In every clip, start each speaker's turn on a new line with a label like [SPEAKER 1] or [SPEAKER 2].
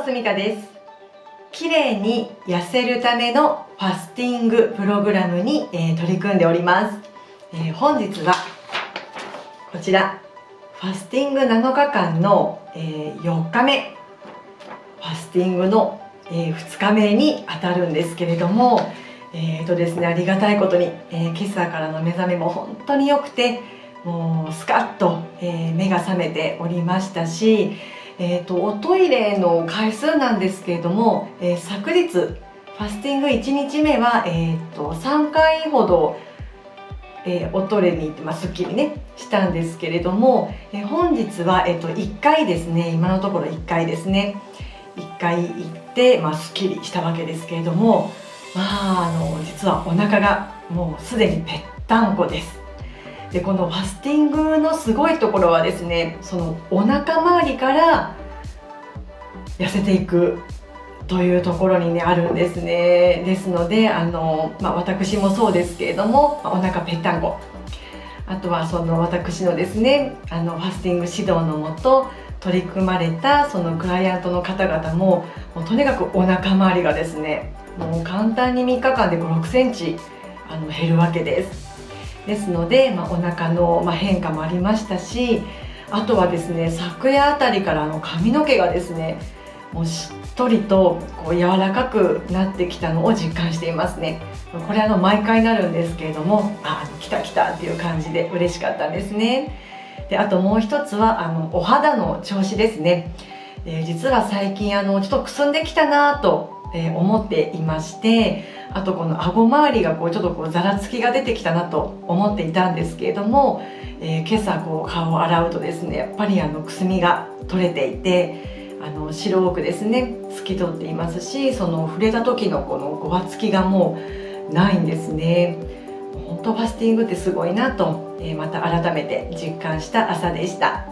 [SPEAKER 1] もすみかです。綺麗に痩せるためのファスティングプログラムに、えー、取り組んでおります、えー、本日はこちら。ファスティング7日間の、えー、4日目。ファスティングの、え2日目にあたるんですけれどもえーとですね、ありがたいことに、えー、今朝からの目覚めも本当に良くてもうスカッと、えー、目が覚めておりましたし、えーと、おトイレの回数なんですけれども、えー、昨日ファスティング1日目は、えーと、3回ほど、えー、おトイレに行って、まあ、すっきりねしたんですけれども、えー、本日は、えーと、と1回ですね今のところ1回ですね1回行って、まあ、すっきりしたわけですけれどもまああの実はお腹がもうすでにぺったんこです。でこのファスティングのすごいところはですねそのお腹周りから痩せていくというところにねあるんですね。ですのであの、まあ、私もそうですけれどもお腹ぺったんこあとはその私のですねあのファスティング指導のもと取り組まれたそのクライアントの方々ももうとにかくお腹周りがですねもう簡単に3日間で5 6センチあの減るわけです。ですので、まあ、お腹の、ま変化もありましたしあとはですね昨夜あたりからの髪の毛がですねもうしっとりとこう柔らかくなってきたのを実感していますね。これあの毎回なるんですけれどもあ来た来たっていう感じで嬉しかったんですね。であともう一つはあのお肌の調子ですね、えー、実は最近あのちょっとくすんできたなとえ、思っていましてあとこの顎周りがこうちょっとこうざらつきが出てきたなと思っていたんですけれども、えー、今朝こう顔を洗うとですねやっぱりあのくすみが取れていてあの白くですね透き通っていますしその触れた時のこのごわつきがもうないんですね本当ファスティングってすごいなと、えー、また改めて実感した朝でした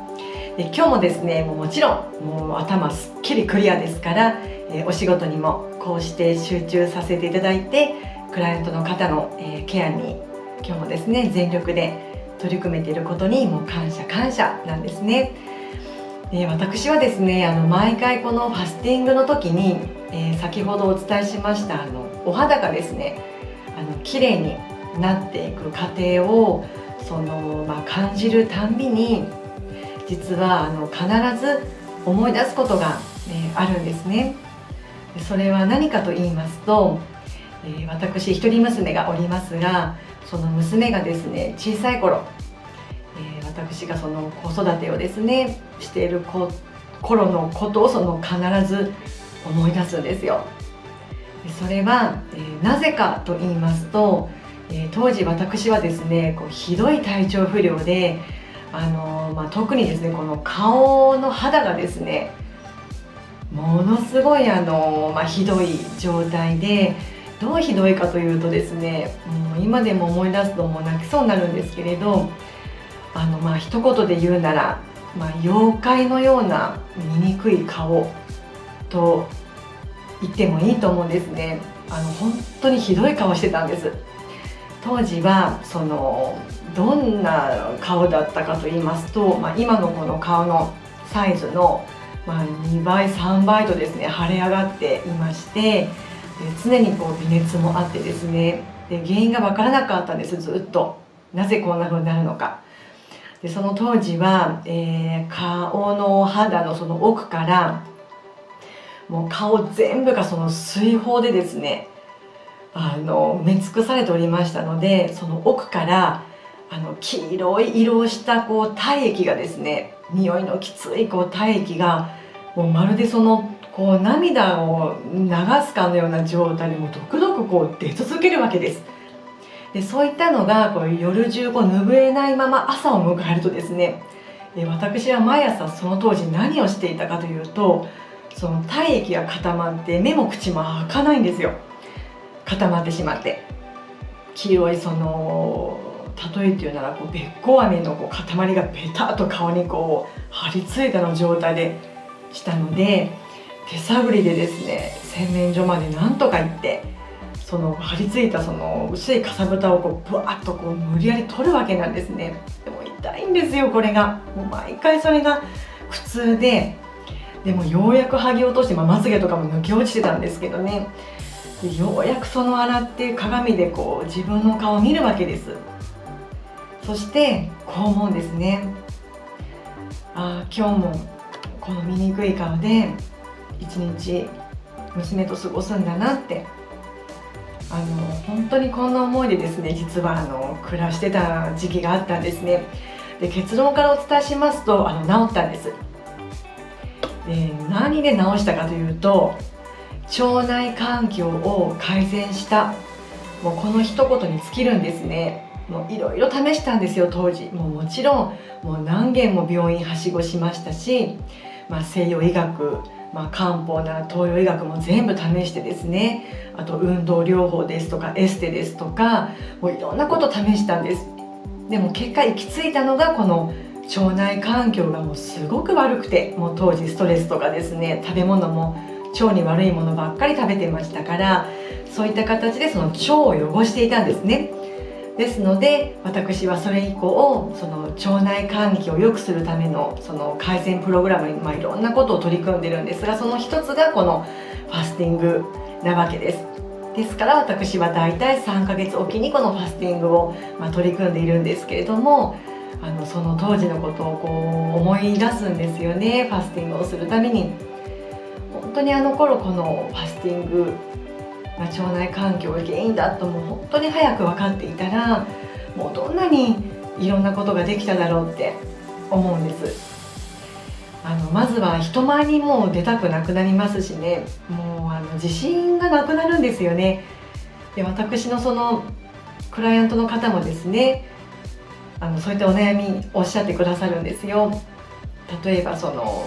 [SPEAKER 1] で今日もですねもうもちろんもう頭すっきりクリアですからえお仕事にもこうして集中させていただいてクライアントの方の、えケアに今日もですね全力で取り組めていることにもう感謝感謝なんですね。で私はですねあの毎回このファスティングの時に、えー、先ほどお伝えしましたあのお肌がですねあの綺麗になっていく過程をその、まあ、感じるたんびに実はあの必ず思い出すことが、えー、あるんですね。それは何かと言いますと、えー、私一人娘がおりますがその娘がですね小さい頃、え、私がその子育てをですねしている頃のことをその必ず思い出すんですよ。それは、えー、なぜかと言いますと、え当時私はですねこうひどい体調不良であのまあ、特にですねこの顔の肌がですねものすごいあの、まあ、ひどい状態でどうひどいかというとですねもう今でも思い出すともう泣きそうになるんですけれどあのまあ一言で言うなら、まあ、妖怪のような醜い顔と言ってもいいと思うんですね。あの本当にひどい顔してたんです。当時はそのどんな顔だったかと言いますと、まあ、今のこの顔のサイズのまあ、2倍3倍とですね腫れ上がっていまして常にこう微熱もあってですねで原因が分からなかったんですずっと。なぜこんな風になるのか。でその当時は、えー、顔の肌のその奥からもう顔全部がその水泡でですねあの埋め尽くされておりましたのでその奥からあの黄色い色をしたこう体液がですね匂いのきついこう体液がもうまるでそのこう涙を流すかのような状態でもどくどくこう出続けるわけです。でそういったのがこう夜中こう拭えないまま朝を迎えるとですね私は毎朝その当時何をしていたかというとその体液が固まって目も口も開かないんですよ。固まってしまって。黄色いその例えて言うならこうべっこう飴のこう塊がベタっと顔にこう張り付いたの状態でしたので手探りでですね洗面所までなんとか行ってその張り付いたその薄いかさぶたをこうブワッとこう無理やり取るわけなんですね。でも痛いんですよこれが。もう毎回それが苦痛で。でもようやく剥ぎ落として、まあ、まつげとかも抜け落ちてたんですけどね。でようやくその洗って鏡でこう自分の顔を見るわけです。そして肛門ですね。ああ今日もこの醜い顔で一日娘と過ごすんだなってあの本当にこんな思いでですね実はあの暮らしてた時期があったんですね。で結論からお伝えしますとあの治ったんです。で何で治したかというと腸内環境を改善したもうこの一言に尽きるんですね。もういろいろ試したんですよ当時。もうもちろんもう何軒も病院はしごしましたし、まあ、西洋医学、まあ、漢方な東洋医学も全部試してですねあと運動療法ですとかエステですとかもういろんなこと試したんです。でも結果行き着いたのがこの腸内環境がもうすごく悪くてもう当時ストレスとかですね食べ物も腸に悪いものばっかり食べてましたからそういった形でその腸を汚していたんですね。ですので私はそれ以降その腸内環境を良くするためのその改善プログラムに、まあ、いろんなことを取り組んでるんですがその一つがこのファスティングなわけです。ですから私は大体3ヶ月おきにこのファスティングを、ま、取り組んでいるんですけれどもあのその当時のことをこう思い出すんですよね。ファスティングをするために。本当にあの頃このファスティング、まあ、腸内環境が原因だともう本当に早く分かっていたらもうどんなにいろんなことができただろうって思うんです。あのまずは人前にもう出たくなくなりますしね。もうあの自信がなくなるんですよね。で私のそのクライアントの方もですねあのそういったお悩みおっしゃってくださるんですよ。例えばその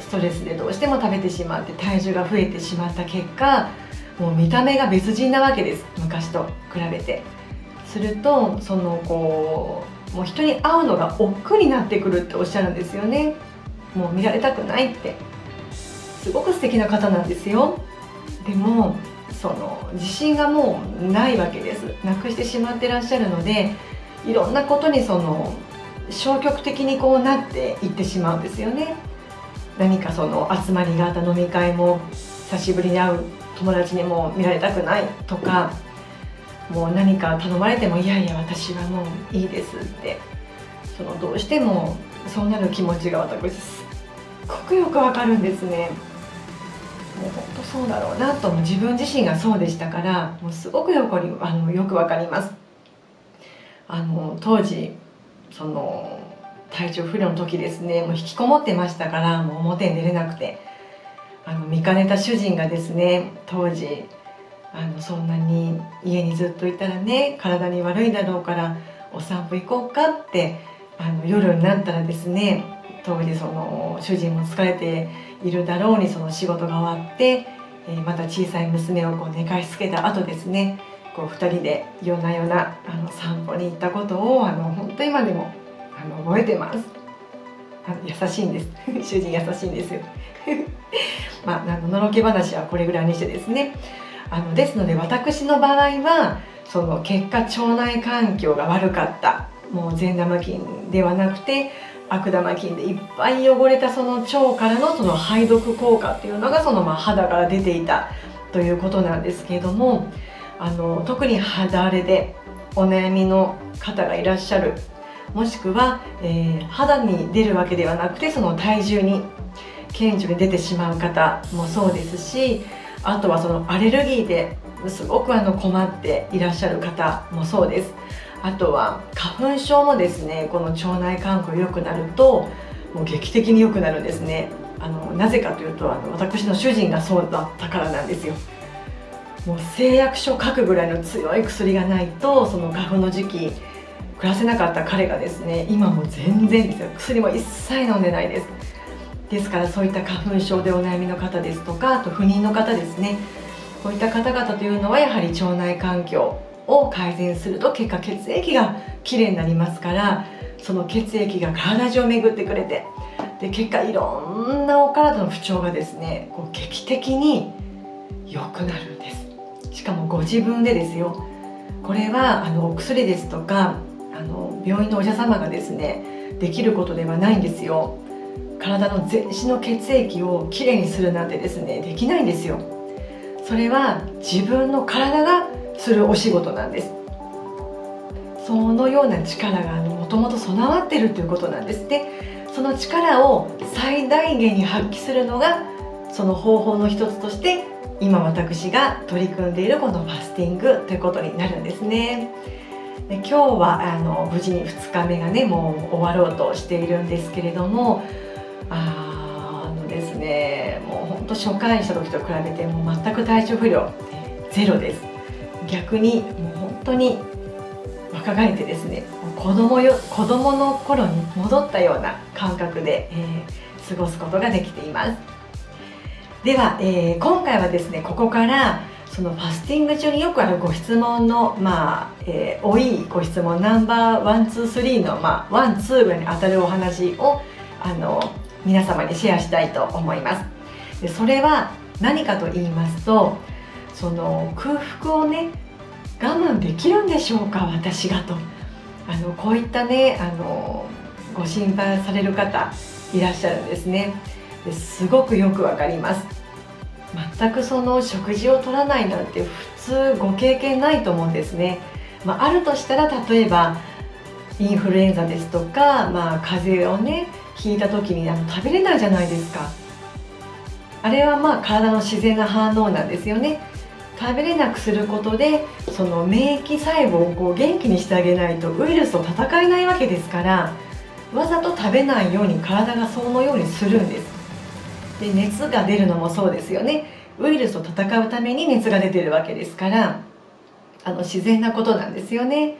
[SPEAKER 1] ストレスでどうしても食べてしまって体重が増えてしまった結果もう見た目が別人なわけです昔と比べて。するとそのこうもう人に会うのが億劫になってくるっておっしゃるんですよね。もう見られたくないって。すごく素敵な方なんですよ。でもその自信がもうないわけです。なくしてしまってらっしゃるのでいろんなことにその消極的にこうなっていってしまうんですよね。何かその集まりがあった飲み会も久しぶりに会う友達にも見られたくないとかもう何か頼まれてもいやいや私はもういいですってそのどうしてもそうなる気持ちが私すっごくよくわかるんですね。もう本当そうだろうなと自分自身がそうでしたからもうすごくよくあのよくわかります。あの当時その体調不良の時ですねもう引きこもってましたからもう表に出れなくて。あの見かねた主人がですね当時あのそんなに家にずっといたらね体に悪いだろうからお散歩行こうかってあの夜になったらですね当時その主人も疲れているだろうにその仕事が終わって、えー、また小さい娘をこう寝かしつけた後ですねこう2人で夜な夜なあの散歩に行ったことをあの本当今でもあの覚えてます。あの優しいんです。主人優しいんですよ。まあ、ののろけ話はこれぐらいにしてですね。あのですので私の場合はその結果腸内環境が悪かった。もう善玉菌ではなくて悪玉菌でいっぱい汚れたその腸からのその排毒効果っていうのがそのま肌から出ていた。ということなんですけれどもあの特に肌荒れでお悩みの方がいらっしゃるもしくは、えー、肌に出るわけではなくてその体重に顕著に出てしまう方もそうですしあとはそのアレルギーですごくあの困っていらっしゃる方もそうです。あとは花粉症もですねこの腸内環境良くなるともう劇的に良くなるんですね。あのなぜかというとあの私の主人がそうだったからなんですよ。もう誓約書書くぐらいの強い薬がないとその花粉の時期暮らせなかった彼がですね今も全然ですよ。薬も一切飲んでないです。ですからそういった花粉症でお悩みの方ですとかあと不妊の方ですね。こういった方々というのはやはり腸内環境を改善すると結果血液がきれいになりますからその血液が体中を巡ってくれてで結果いろんなお体の不調がですねこう劇的に良くなるんです。しかもご自分でですよ。これはあのお薬ですとかの病院のお医者様がですねできることではないんですよ。体の全身の血液をきれいにするなんてですねできないんですよ。それは自分の体がするお仕事なんです。そのような力がもともと備わってるということなんです。でその力を最大限に発揮するのがその方法の一つとして今私が取り組んでいるこのファスティングということになるんですね。で今日はあの無事に2日目がねもう終わろうとしているんですけれどもあのですねもうほんと初回した時と比べてもう全く体調不良ゼロです。逆にもう本当に若返ってですね子供よ子供の頃に戻ったような感覚で、えー、過ごすことができています。では、えー、今回はですねここからそのファスティング中によくあるご質問のまあ、えー、多いご質問ナンバーワンツースリーのまあワンツーぐらいに当たるお話をあの皆様にシェアしたいと思います。でそれは何かと言いますとその空腹をね我慢できるんでしょうか私がと。あのこういったねあのご心配される方いらっしゃるんですね。ですごくよくわかります。全くその食事を取らないなんて普通ご経験ないと思うんですね、まあ、あるとしたら例えばインフルエンザですとか、まあ、風邪をねひいた時にあの食べれないじゃないですか。あれはまあ体の自然な反応なんですよね。食べれなくすることでその免疫細胞をこう元気にしてあげないとウイルスと戦えないわけですからわざと食べないように体がそのようにするんです。で熱が出るのもそうですよね。ウイルスと戦うために熱が出てるわけですからあの自然なことなんですよね、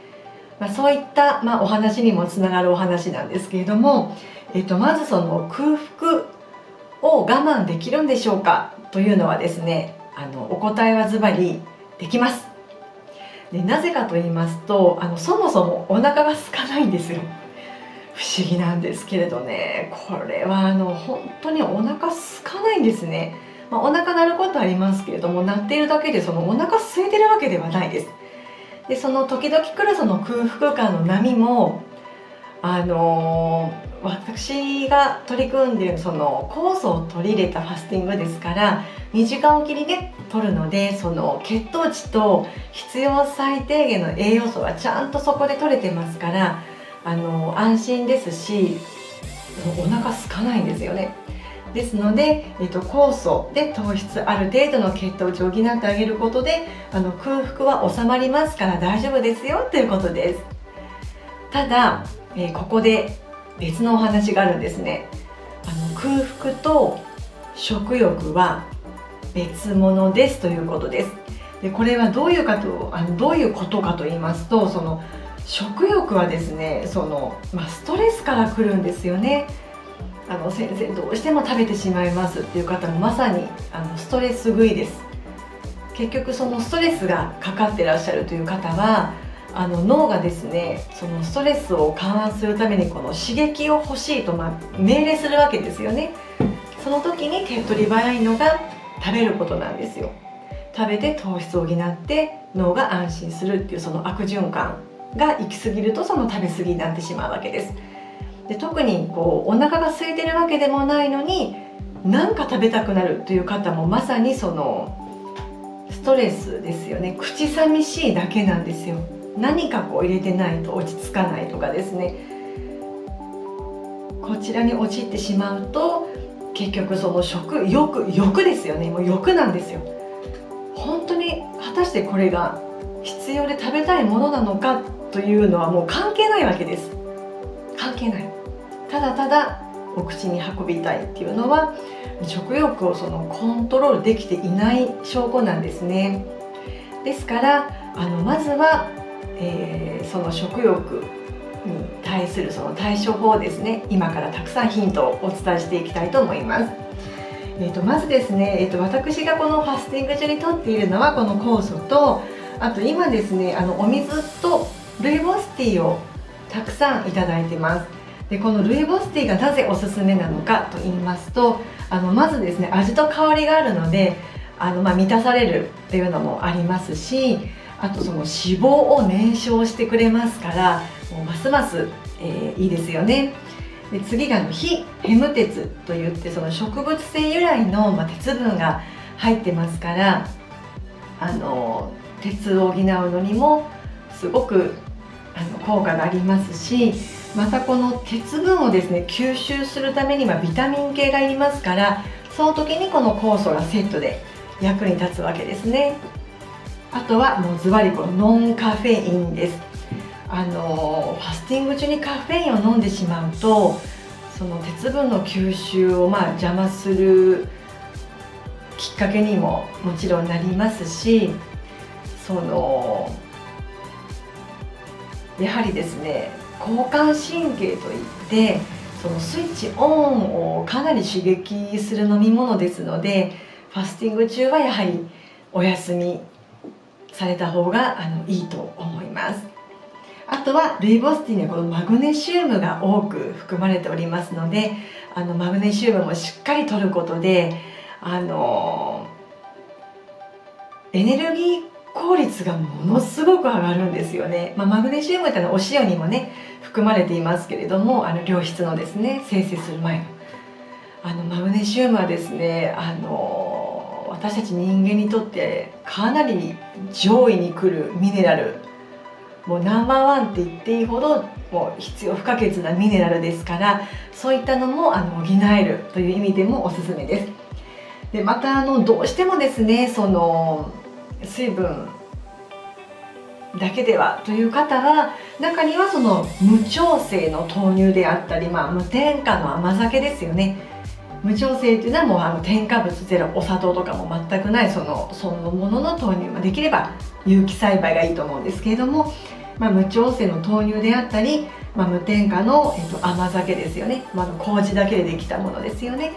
[SPEAKER 1] まあ、そういった、まあ、お話にもつながるお話なんですけれども、えっと、まずその空腹を我慢できるんでしょうか？というのはですねあのお答えはズバリできます。でなぜかと言いますとあのそもそもお腹が空かないんですよ。不思議なんですけれどねこれはあの本当にお腹空かないんですね、まあ、お腹鳴ることありますけれども鳴っているだけでそのお腹空いてるわけではないです。でその時々来るその空腹感の波もあのー、私が取り組んでいるその酵素を取り入れたファスティングですから2時間おきにね取るのでその血糖値と必要最低限の栄養素はちゃんとそこで取れてますからあの安心ですしお腹空かないんですよね。ですので、えっと、酵素で糖質ある程度の血糖値を補ってあげることであの空腹は収まりますから大丈夫ですよということです。ただ、えー、ここで別のお話があるんですね。あの空腹と食欲は別物ですということです。でこれはどういうかとあのどういうことかと言いますとその食欲はですねその、まあ、ストレスからくるんですよね。あの先生どうしても食べてしまいますっていう方もまさにあのストレス食いです。結局そのストレスがかかってらっしゃるという方はあの脳がですねそのストレスを緩和するためにこの刺激を欲しいと、ま、命令するわけですよね。その時に手っ取り早いのが食べることなんですよ。食べて糖質を補って脳が安心するっていうその悪循環。が行き過ぎるとその食べ過ぎになってしまうわけです。で特にこうお腹が空いてるわけでもないのに何か食べたくなるという方もまさにそのストレスですよね。口寂しいだけなんですよ。何かこう入れてないと落ち着かないとかですね。こちらに陥ってしまうと結局その食欲欲ですよね。もう欲なんですよ。本当に果たしてこれが必要で食べたいものなのかというのはもう関係ないわけです。関係ない。ただただお口に運びたいっていうのは食欲をそのコントロールできていない証拠なんですね。ですからあのまずは、えー、その食欲に対するその対処法ですね。今からたくさんヒントをお伝えしていきたいと思います。えーと、まずですね、えーと私がこのファスティング中にとっているのはこの酵素とあと今ですねあのお水とルイボスティーをたくさんいただいてます。でこのルイボスティーがなぜおすすめなのかと言いますとあのまずですね味と香りがあるのであの、まあ、満たされるっていうのもありますしあとその脂肪を燃焼してくれますからもうますます、えー、いいですよね。で次が非ヘム鉄といってその植物性由来の、まあ、鉄分が入ってますからあの鉄を補うのにもすごくあの効果がありますしまたこの鉄分をですね吸収するためにはビタミン系がいりますからその時にこの酵素がセットで役に立つわけですね。あとはもうズバリこのノンカフェインです。あのファスティング中にカフェインを飲んでしまうとその鉄分の吸収をまあ邪魔するきっかけにももちろんなりますしそのやはりですね交感神経といってそのスイッチオンをかなり刺激する飲み物ですのでファスティング中はやはりお休みされた方があのいいと思います。あとはルイボスティーにはこのマグネシウムが多く含まれておりますのであのマグネシウムもしっかりとることであのエネルギー効率がものすごく上がるんですよね、まあ、マグネシウムってのはお塩にもね含まれていますけれどもあの良質のですね生成する前の。あのマグネシウムはですねあの私たち人間にとってかなり上位に来るミネラル。もうナンバーワンって言っていいほどもう必要不可欠なミネラルですからそういったのもあの補えるという意味でもおすすめです。でまたあのどうしてもですねその水分だけではという方は中にはその無調整の豆乳であったり、まあ、無添加の甘酒ですよね。無調整っていうのはもうあの添加物ゼロお砂糖とかも全くないそのそのものの豆乳できれば有機栽培がいいと思うんですけれども、まあ、無調整の豆乳であったり、まあ、無添加の、えっと、甘酒ですよね、まあ、麹だけでできたものですよね。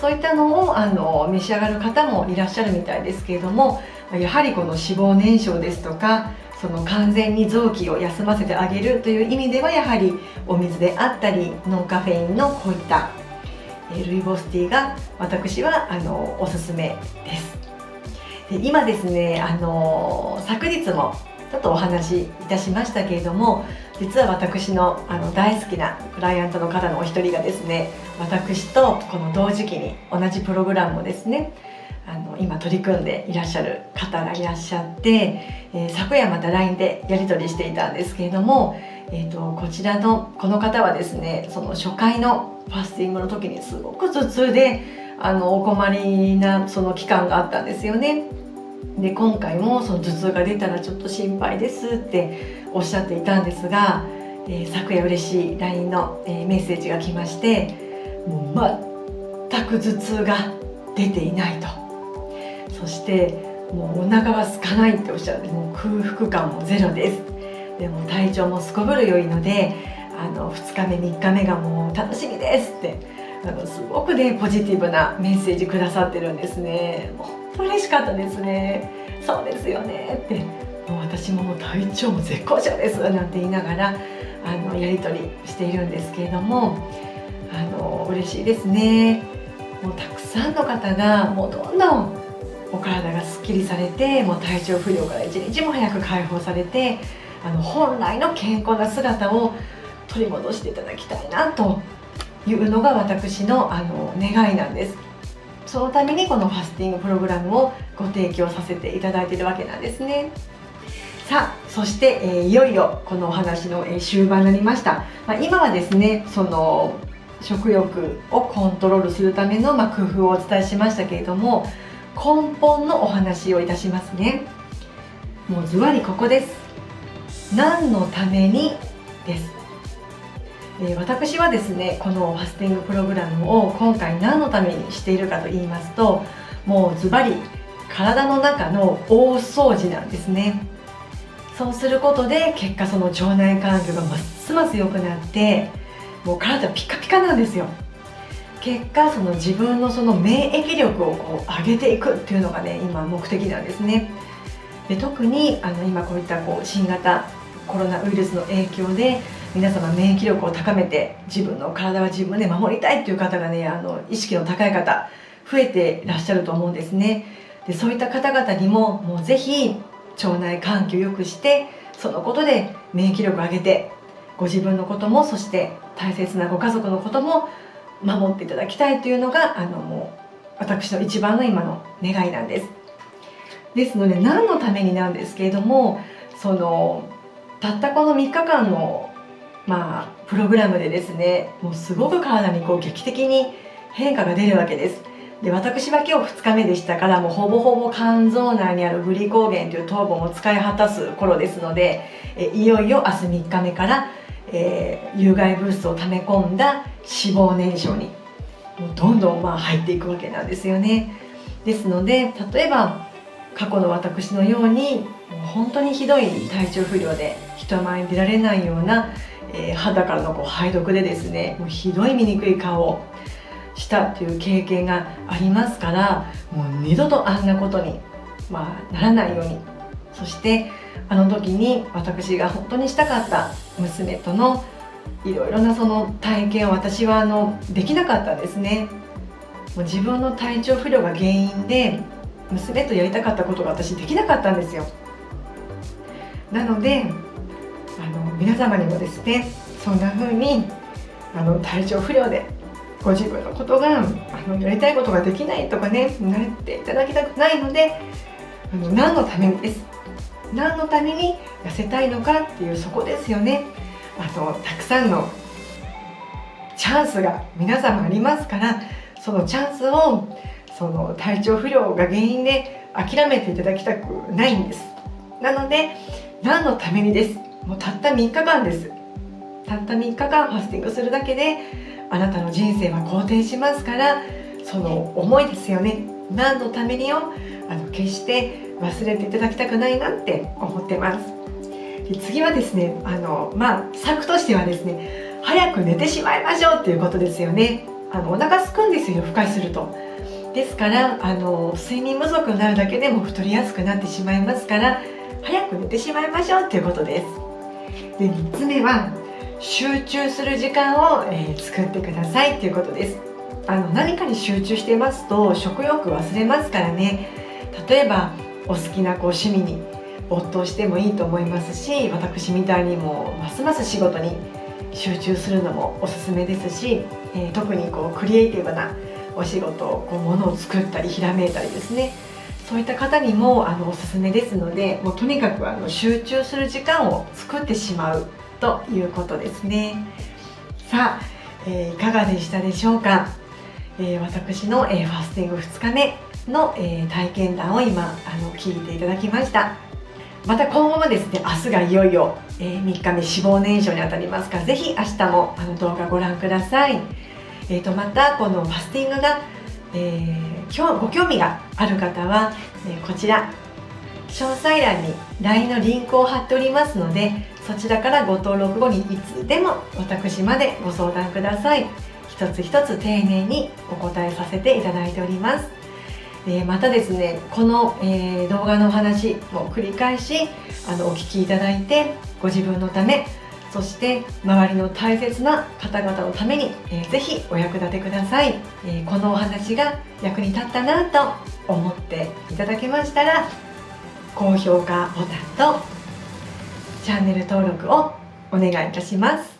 [SPEAKER 1] そういったのをあの召し上がる方もいらっしゃるみたいですけれどもやはりこの脂肪燃焼ですとかその完全に臓器を休ませてあげるという意味ではやはりお水であったりノンカフェインのこういったルイボスティーが私はあのおすすめです。で今ですねあの昨日もちょっとお話しいたしましたけれども実は私のあの大好きなクライアントの方のお一人がですね私とこの同時期に同じプログラムをですねあの今取り組んでいらっしゃる方がいらっしゃって、えー、昨夜また LINE でやり取りしていたんですけれども、えーと、こちらのこの方はですねその初回のファスティングの時にすごく頭痛であのお困りなその期間があったんですよね。で今回もその頭痛が出たらちょっと心配ですっておっしゃっていたんですが、えー、昨夜嬉しい LINE の、えー、メッセージが来ましてもう全く頭痛が出ていないと。そしてもうお腹が空かないっておっしゃってもう空腹感もゼロです。でも体調もすこぶる良いのであの2日目3日目がもう楽しみですってあのすごくねポジティブなメッセージくださってるんですね。本当嬉しかったですね。そうですよねって。もう私ももう体調も絶好調ですなんて言いながらあのやり取りしているんですけれどもあの嬉しいですね。もうたくさんの方がもうどんどんお体がすっきりされてもう体調不良から一日も早く解放されてあの本来の健康な姿を取り戻していただきたいなというのが私のあの願いなんです。そのためにこのファスティングプログラムをご提供させていただいているわけなんですね。さあそして、えー、いよいよこのお話の、えー、終盤になりました、まあ、今はですねその食欲をコントロールするための、まあ、工夫をお伝えしましたけれども根本のお話をいたしますね。もうズバリここです。何のためにです。え私はですねこのファスティングプログラムを今回何のためにしているかと言いますともうズバリ体の中の大掃除なんですね。そうすることで結果その腸内環境がますます良くなってもう体ピカピカなんですよ。結果その自分のその免疫力をこう上げていくっていうのがね今目的なんですね。で特にあの今こういったこう新型コロナウイルスの影響で皆様免疫力を高めて自分の体は自分で守りたいっていう方がねあの意識の高い方増えていらっしゃると思うんですね。でそういった方々にももうぜひ腸内環境を良くしてそのことで免疫力を上げてご自分のこともそして大切なご家族のことも守っていただきたいというのがあのもう私の一番の今の願いなんです。ですので何のためになんですけれどもそのたったこの3日間のまあプログラムでですねもうすごく体にこう劇的に変化が出るわけです。で私は今日2日目でしたからもうほぼほぼ肝臓内にあるグリコーゲンという糖分を使い果たす頃ですのでえいよいよ明日3日目から、えー、有害物質を溜め込んだ脂肪燃焼にもうどんどんまあ入っていくわけなんですよね。ですので例えば過去の私のように本当にひどい体調不良で人前に出られないような、えー、肌からのこう排毒でですねもうひどい醜い顔をしたという経験がありますからもう二度とあんなことに、まあ、ならないようにそしてあの時に私が本当にしたかった娘とのいろいろなその体験を私はあのできなかったんですね。もう自分の体調不良が原因で娘とやりたかったことが私できなかったんですよ。なのであの皆様にもですねそんな風にあの体調不良でご自分のことがあのやりたいことができないとかねなっていただきたくないのであの何のためにです何のために痩せたいのかっていうそこですよね。あとたくさんのチャンスが皆様ありますからそのチャンスをその体調不良が原因で諦めていただきたくないんです。なので何のためにです？もうたった3日間です。たった3日間ファスティングするだけであなたの人生は好転しますからその思いですよね。何のためにをあの決して忘れていただきたくないなって思ってます。で次はですねあのまあ策としてはですね早く寝てしまいましょうっていうことですよね。あのお腹すくんですよ夜更かしすると。ですからあの睡眠不足になるだけでも太りやすくなってしまいますから早く寝てしまいましょうっていうことです。で3つ目は集中する時間を、えー、作ってくださいっていうことです。あの何かに集中してますと食欲忘れますからね。例えばお好きなこう趣味に没頭してもいいと思いますし私みたいにもますます仕事に集中するのもおすすめですし、えー、特にこうクリエイティブなお仕事こうものを作ったりひらめいたりですね。そういった方にもあのおすすめですのでもうとにかくあの集中する時間を作ってしまうということですね。さあ、えー、いかがでしたでしょうか、えー、私の、えー、ファスティング2日目。の、え体験談を今あの聞いていただきました。また今後もですね明日がいよいよ、え3日目脂肪燃焼にあたりますからぜひ明日もあの動画ご覧ください。えー、とまたこのファスティングが、えー、今日ご興味がある方は、え、こちら詳細欄に LINE のリンクを貼っておりますのでそちらからご登録後にいつでも私までご相談ください。一つ一つ丁寧にお答えさせていただいております、え、またですねこの、え、動画のお話も繰り返しあのお聞きいただいてご自分のためそして周りの大切な方々のために、えー、ぜひお役立てください、えー、このお話が役に立ったなと思っていただけましたら高評価ボタンとチャンネル登録をお願いいたします。